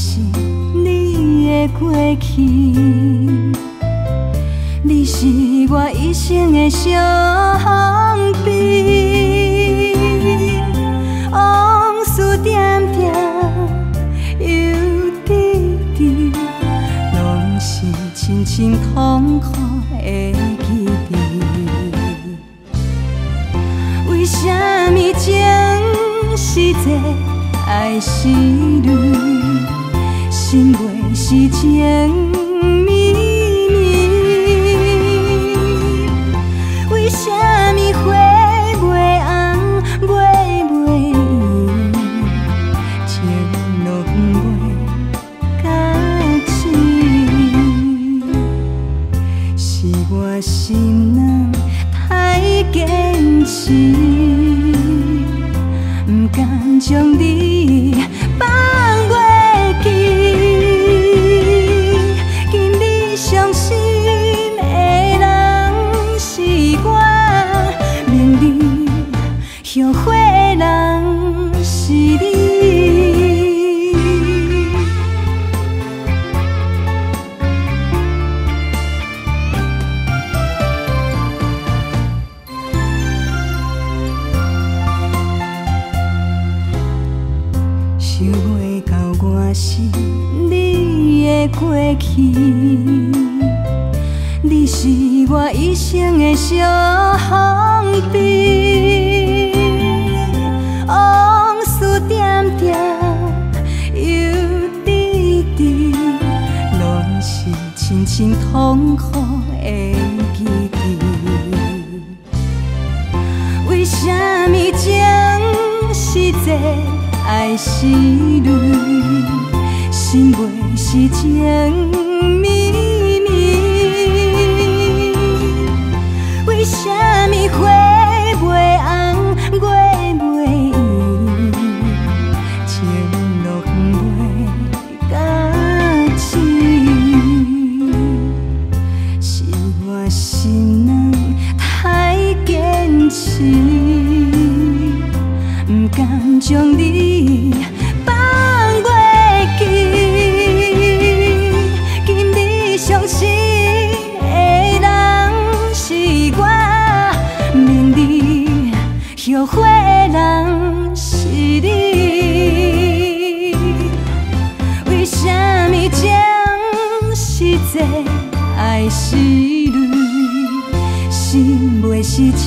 是你的过去，你是我一生的伤悲，往事点点又滴滴，拢是深深痛苦的记忆。为什么情是这爱是泪？是情绵绵，为什么花袂红，袂袂圆，情拢袂到深？是我心软太坚持，不甘将你想袂到我是你的过去，你是我一生的伤悲，往事点点又滴滴，拢是深深痛苦的记忆。为什么情是这爱是泪，心袂是情味甘将你放过去。今日伤心的人是我，明日后悔的人是你。为什么情是债爱是泪，心袂是情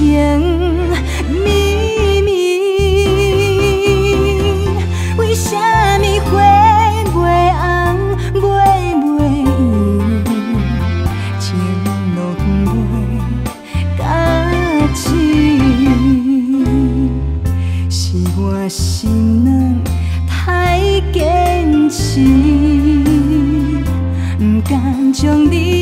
兄弟